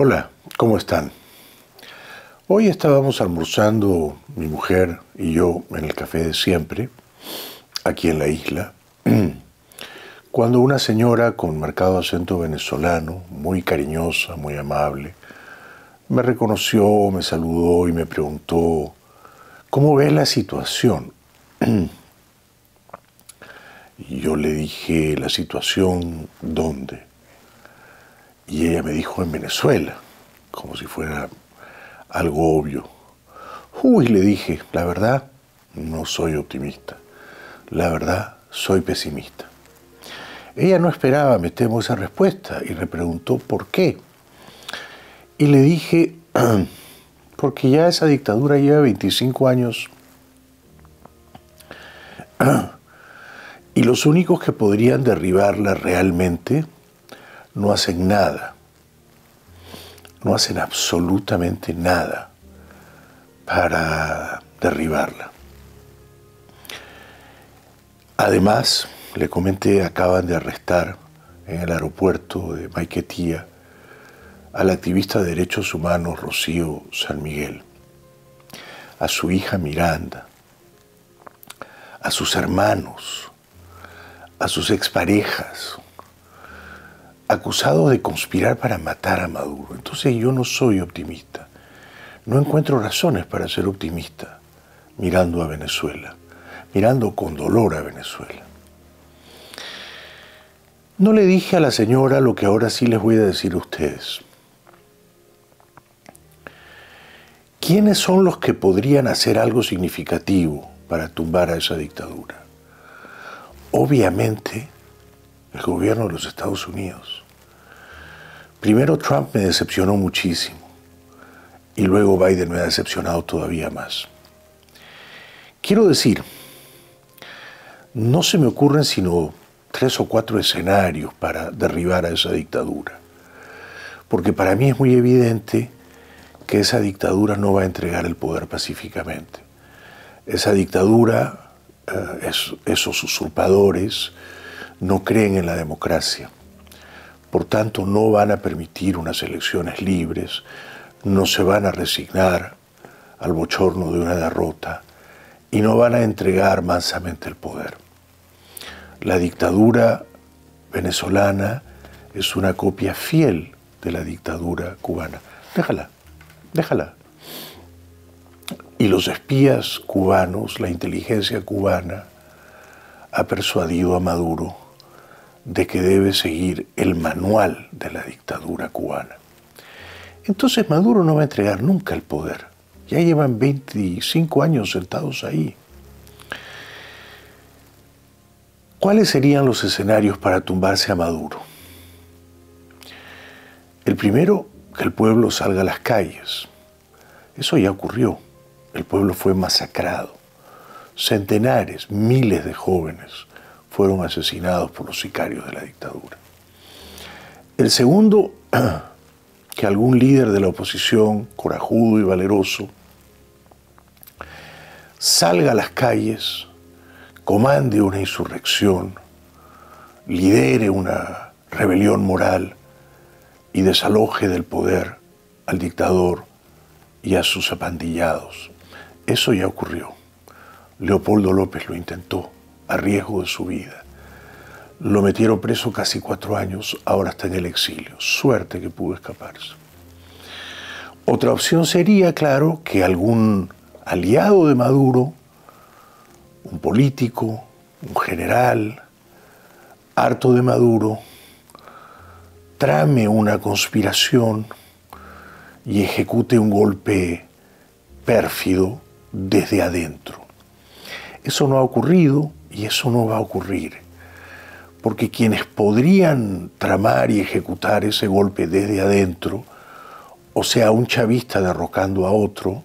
Hola, ¿cómo están? Hoy estábamos almorzando mi mujer y yo en el café de siempre, aquí en la isla, cuando una señora con marcado acento venezolano, muy cariñosa, muy amable, me reconoció, me saludó y me preguntó, ¿cómo ve la situación? Y yo le dije, ¿la situación dónde? Y ella me dijo en Venezuela, como si fuera algo obvio. Uy, le dije, la verdad, no soy optimista. La verdad, soy pesimista. Ella no esperaba, me temo, esa respuesta y me preguntó por qué. Y le dije, porque ya esa dictadura lleva 25 años y los únicos que podrían derribarla realmente no hacen nada, no hacen absolutamente nada para derribarla. Además, le comenté, acaban de arrestar en el aeropuerto de Maiquetía al activista de derechos humanos Rocío San Miguel, a su hija Miranda, a sus hermanos, a sus exparejas, acusado de conspirar para matar a Maduro. Entonces yo no soy optimista. No encuentro razones para ser optimista mirando a Venezuela, mirando con dolor a Venezuela. No le dije a la señora lo que ahora sí les voy a decir a ustedes. ¿Quiénes son los que podrían hacer algo significativo para tumbar a esa dictadura? Obviamente, el gobierno de los Estados Unidos. Primero Trump me decepcionó muchísimo y luego Biden me ha decepcionado todavía más. Quiero decir, no se me ocurren sino tres o cuatro escenarios para derribar a esa dictadura, porque para mí es muy evidente que esa dictadura no va a entregar el poder pacíficamente. Esa dictadura, eh, esos usurpadores, no creen en la democracia. Por tanto, no van a permitir unas elecciones libres, no se van a resignar al bochorno de una derrota y no van a entregar mansamente el poder. La dictadura venezolana es una copia fiel de la dictadura cubana. Déjala, déjala. Y los espías cubanos, la inteligencia cubana, ha persuadido a Maduro de que debe seguir el manual de la dictadura cubana. Entonces Maduro no va a entregar nunca el poder. Ya llevan 25 años sentados ahí. ¿Cuáles serían los escenarios para tumbarse a Maduro? El primero, que el pueblo salga a las calles. Eso ya ocurrió. El pueblo fue masacrado. Centenares, miles de jóvenes fueron asesinados por los sicarios de la dictadura. El segundo, que algún líder de la oposición, corajudo y valeroso, salga a las calles, comande una insurrección, lidere una rebelión moral y desaloje del poder al dictador y a sus apandillados. Eso ya ocurrió. Leopoldo López lo intentó a riesgo de su vida. Lo metieron preso casi cuatro años, ahora está en el exilio. Suerte que pudo escaparse. Otra opción sería, claro, que algún aliado de Maduro, un político, un general, harto de Maduro, trame una conspiración y ejecute un golpe pérfido desde adentro. Eso no ha ocurrido, y eso no va a ocurrir, porque quienes podrían tramar y ejecutar ese golpe desde adentro, o sea, un chavista derrocando a otro,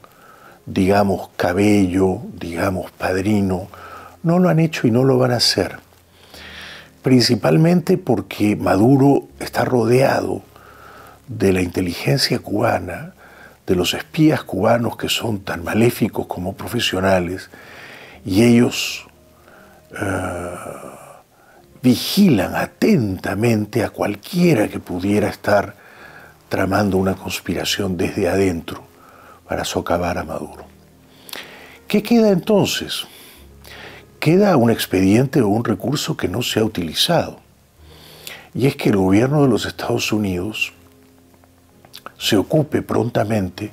digamos Cabello, digamos Padrino, no lo han hecho y no lo van a hacer. Principalmente porque Maduro está rodeado de la inteligencia cubana, de los espías cubanos que son tan maléficos como profesionales, y ellos eh, vigilan atentamente a cualquiera que pudiera estar tramando una conspiración desde adentro para socavar a Maduro. ¿Qué queda entonces? Queda un expediente o un recurso que no se ha utilizado. Y es que el gobierno de los Estados Unidos se ocupe prontamente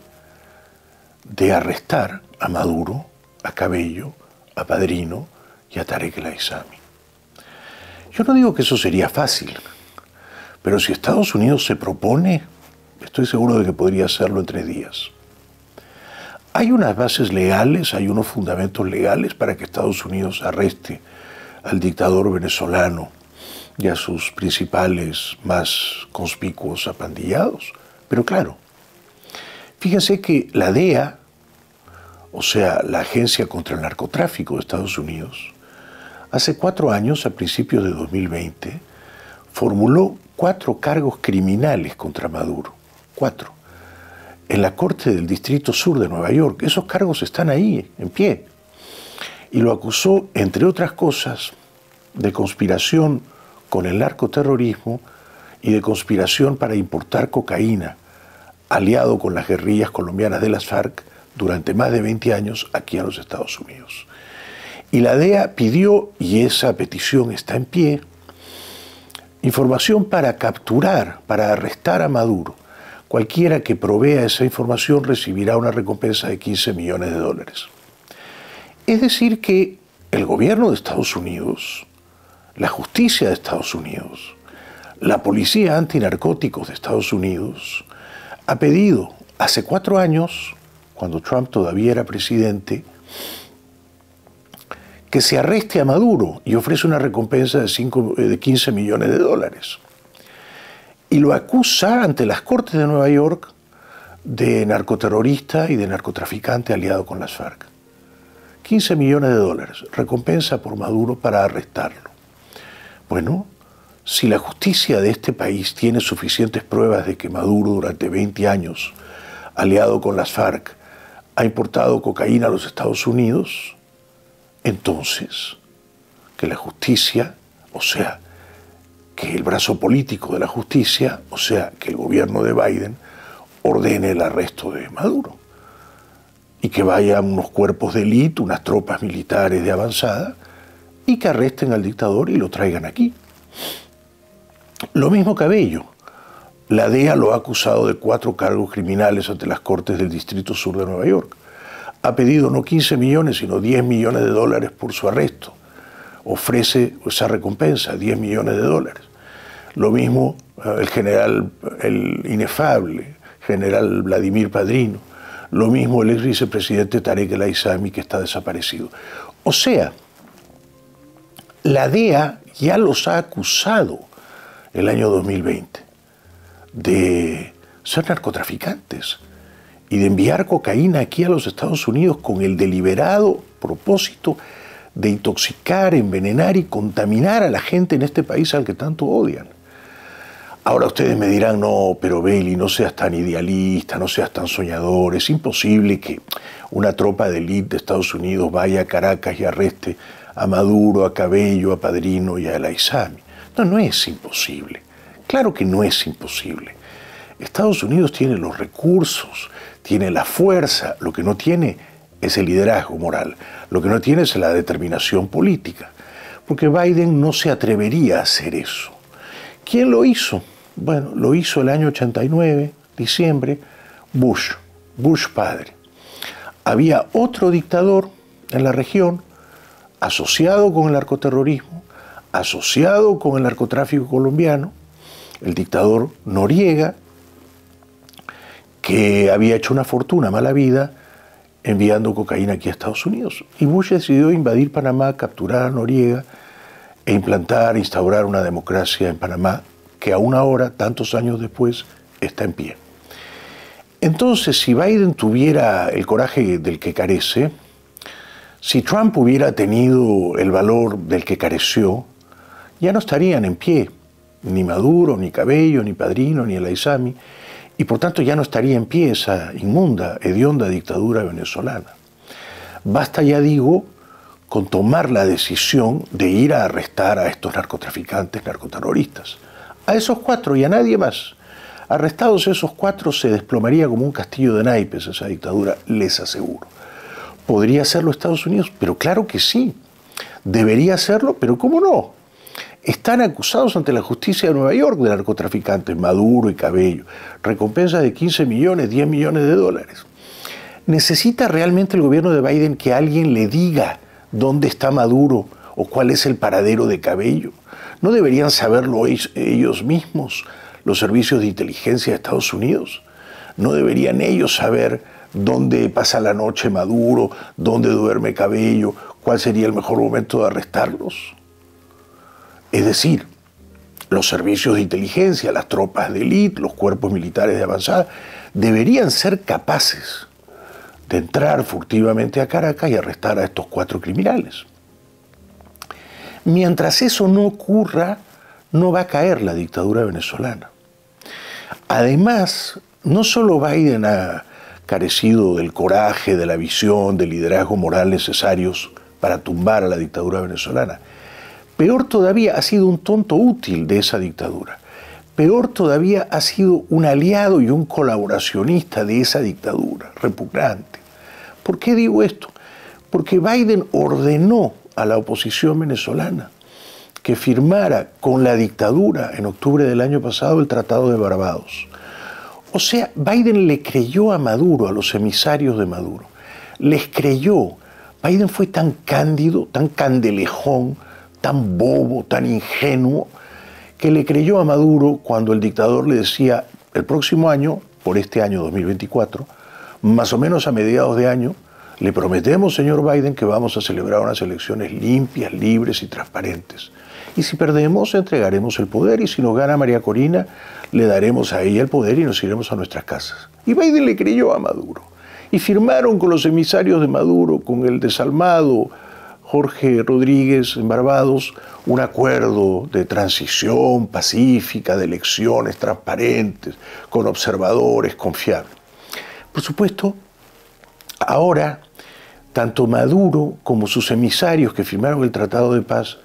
de arrestar a Maduro, a Cabello, a Padrino y a Tarek el Aizami. Yo no digo que eso sería fácil, pero si Estados Unidos se propone, estoy seguro de que podría hacerlo en tres días. Hay unas bases legales, hay unos fundamentos legales para que Estados Unidos arreste al dictador venezolano y a sus principales más conspicuos apandillados. Pero claro, fíjense que la DEA, o sea, la Agencia contra el Narcotráfico de Estados Unidos, hace cuatro años, a principios de 2020, formuló cuatro cargos criminales contra Maduro. Cuatro. En la Corte del Distrito Sur de Nueva York. Esos cargos están ahí, en pie. Y lo acusó, entre otras cosas, de conspiración con el narcoterrorismo y de conspiración para importar cocaína aliado con las guerrillas colombianas de las FARC durante más de 20 años aquí en los Estados Unidos. Y la DEA pidió, y esa petición está en pie, información para capturar, para arrestar a Maduro. Cualquiera que provea esa información recibirá una recompensa de 15 millones de dólares. Es decir, que el gobierno de Estados Unidos, la justicia de Estados Unidos, la policía antinarcóticos de Estados Unidos, ha pedido hace cuatro años, cuando Trump todavía era presidente, que se arreste a Maduro y ofrece una recompensa de, de 15 millones de dólares. Y lo acusa ante las Cortes de Nueva York de narcoterrorista y de narcotraficante aliado con las FARC. 15 millones de dólares, recompensa por Maduro para arrestarlo. Bueno, si la justicia de este país tiene suficientes pruebas de que Maduro durante 20 años, aliado con las FARC, ha importado cocaína a los Estados Unidos, entonces que la justicia, o sea, que el brazo político de la justicia, o sea, que el gobierno de Biden, ordene el arresto de Maduro y que vayan unos cuerpos de élite, unas tropas militares de avanzada, y que arresten al dictador y lo traigan aquí. Lo mismo Cabello. La DEA lo ha acusado de cuatro cargos criminales ante las Cortes del Distrito Sur de Nueva York. Ha pedido no 15 millones, sino 10 millones de dólares por su arresto. Ofrece esa recompensa, 10 millones de dólares. Lo mismo eh, el general, el inefable general Vladimir Padrino. Lo mismo el ex vicepresidente Tarek El Aizami, que está desaparecido. O sea, la DEA ya los ha acusado el año 2020 de ser narcotraficantes y de enviar cocaína aquí a los Estados Unidos con el deliberado propósito de intoxicar, envenenar y contaminar a la gente en este país al que tanto odian. Ahora ustedes me dirán, no, pero Bailey, no seas tan idealista, no seas tan soñador, es imposible que una tropa de élite de Estados Unidos vaya a Caracas y arreste a Maduro, a Cabello, a Padrino y a El Aizami. No, no es imposible. Claro que no es imposible. Estados Unidos tiene los recursos, tiene la fuerza, lo que no tiene es el liderazgo moral, lo que no tiene es la determinación política, porque Biden no se atrevería a hacer eso. ¿Quién lo hizo? Bueno, lo hizo el año 89, diciembre, Bush, Bush padre. Había otro dictador en la región asociado con el narcoterrorismo, asociado con el narcotráfico colombiano, el dictador Noriega, que había hecho una fortuna, mala vida, enviando cocaína aquí a Estados Unidos. Y Bush decidió invadir Panamá, capturar a Noriega e implantar, instaurar una democracia en Panamá que aún ahora, tantos años después, está en pie. Entonces, si Biden tuviera el coraje del que carece, si Trump hubiera tenido el valor del que careció, ya no estarían en pie, ni Maduro, ni Cabello, ni Padrino, ni el Aizami, y por tanto ya no estaría en pie esa inmunda, hedionda dictadura venezolana. Basta, ya digo, con tomar la decisión de ir a arrestar a estos narcotraficantes, narcoterroristas. A esos cuatro y a nadie más. Arrestados esos cuatro se desplomaría como un castillo de naipes esa dictadura, les aseguro. ¿Podría hacerlo Estados Unidos? Pero claro que sí. Debería hacerlo, pero ¿cómo no? Están acusados ante la justicia de Nueva York de narcotraficantes, Maduro y Cabello. Recompensa de 15 millones, 10 millones de dólares. ¿Necesita realmente el gobierno de Biden que alguien le diga dónde está Maduro o cuál es el paradero de Cabello? ¿No deberían saberlo ellos mismos, los servicios de inteligencia de Estados Unidos? ¿No deberían ellos saber dónde pasa la noche Maduro, dónde duerme Cabello, cuál sería el mejor momento de arrestarlos? Es decir, los servicios de inteligencia, las tropas de élite, los cuerpos militares de avanzada, deberían ser capaces de entrar furtivamente a Caracas y arrestar a estos cuatro criminales. Mientras eso no ocurra, no va a caer la dictadura venezolana. Además, no solo Biden ha carecido del coraje, de la visión, del liderazgo moral necesarios para tumbar a la dictadura venezolana, peor todavía ha sido un tonto útil de esa dictadura. Peor todavía ha sido un aliado y un colaboracionista de esa dictadura, repugnante. ¿Por qué digo esto? Porque Biden ordenó a la oposición venezolana que firmara con la dictadura en octubre del año pasado el Tratado de Barbados. O sea, Biden le creyó a Maduro, a los emisarios de Maduro. Les creyó. Biden fue tan cándido, tan candelejón, tan bobo, tan ingenuo, que le creyó a Maduro cuando el dictador le decía, el próximo año, por este año 2024, más o menos a mediados de año, le prometemos, señor Biden, que vamos a celebrar unas elecciones limpias, libres y transparentes. Y si perdemos, entregaremos el poder y si nos gana María Corina, le daremos a ella el poder y nos iremos a nuestras casas. Y Biden le creyó a Maduro. Y firmaron con los emisarios de Maduro, con el desalmado Jorge Rodríguez en Barbados, un acuerdo de transición pacífica, de elecciones transparentes, con observadores confiables. Por supuesto, ahora tanto Maduro como sus emisarios que firmaron el Tratado de Paz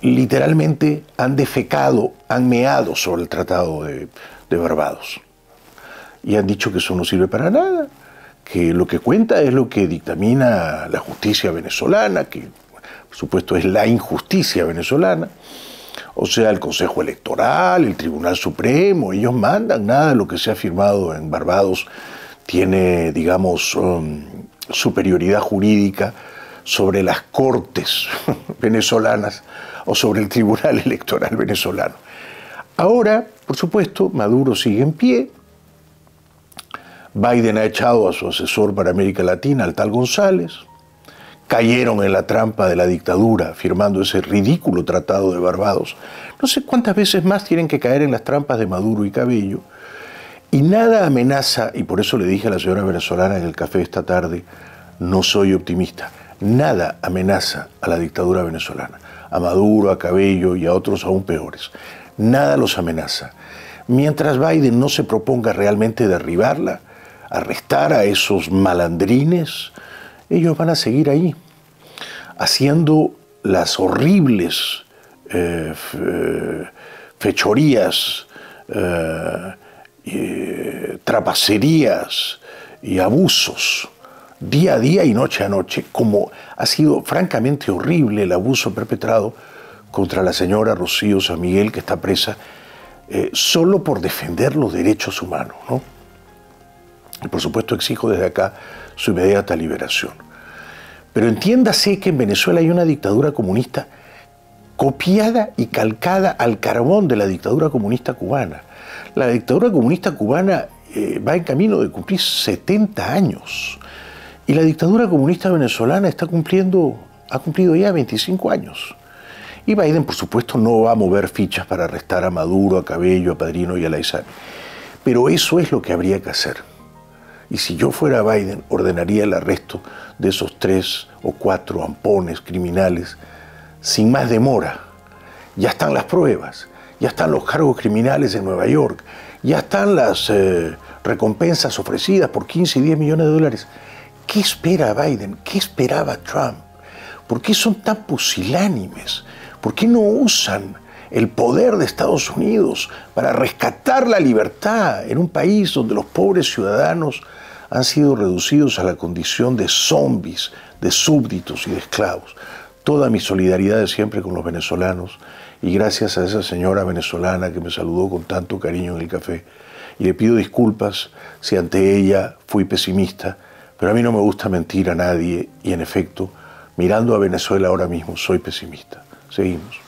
literalmente han defecado, han meado sobre el Tratado de, Barbados. Y han dicho que eso no sirve para nada, que lo que cuenta es lo que dictamina la justicia venezolana, que por supuesto es la injusticia venezolana, o sea, el Consejo Electoral, el Tribunal Supremo, ellos mandan, nada de lo que se ha firmado en Barbados tiene, digamos, um, superioridad jurídica sobre las cortes venezolanas o sobre el Tribunal Electoral venezolano. Ahora, por supuesto, Maduro sigue en pie. Biden ha echado a su asesor para América Latina, al tal González. Cayeron en la trampa de la dictadura firmando ese ridículo tratado de Barbados. No sé cuántas veces más tienen que caer en las trampas de Maduro y Cabello. Y nada amenaza, y por eso le dije a la señora venezolana en el café esta tarde, no soy optimista. Nada amenaza a la dictadura venezolana, a Maduro, a Cabello y a otros aún peores. Nada los amenaza. Mientras Biden no se proponga realmente derribarla, arrestar a esos malandrines, ellos van a seguir ahí, haciendo las horribles eh, eh, fechorías, eh, trapacerías y abusos día a día y noche a noche, como ha sido francamente horrible el abuso perpetrado contra la señora Rocío San Miguel, que está presa solo por defender los derechos humanos. ¿no? Y por supuesto exijo desde acá su inmediata liberación. Pero entiéndase que en Venezuela hay una dictadura comunista copiada y calcada al carbón de la dictadura comunista cubana. La dictadura comunista cubana eh, va en camino de cumplir 70 años. Y la dictadura comunista venezolana está cumpliendo, ha cumplido ya 25 años. Y Biden, por supuesto, no va a mover fichas para arrestar a Maduro, a Cabello, a Padrino y a Laizani. Pero eso es lo que habría que hacer. Y si yo fuera Biden, ordenaría el arresto de esos tres o cuatro ampones criminales sin más demora. Ya están las pruebas, ya están los cargos criminales en Nueva York, ya están las eh, recompensas ofrecidas por 15 y 10 millones de dólares. ¿Qué espera Biden? ¿Qué esperaba Trump? ¿Por qué son tan pusilánimes? ¿Por qué no usan el poder de Estados Unidos para rescatar la libertad en un país donde los pobres ciudadanos han sido reducidos a la condición de zombies, de súbditos y de esclavos. Toda mi solidaridad es siempre con los venezolanos y gracias a esa señora venezolana que me saludó con tanto cariño en el café. Y le pido disculpas si ante ella fui pesimista, pero a mí no me gusta mentir a nadie y en efecto, mirando a Venezuela ahora mismo, soy pesimista. Seguimos.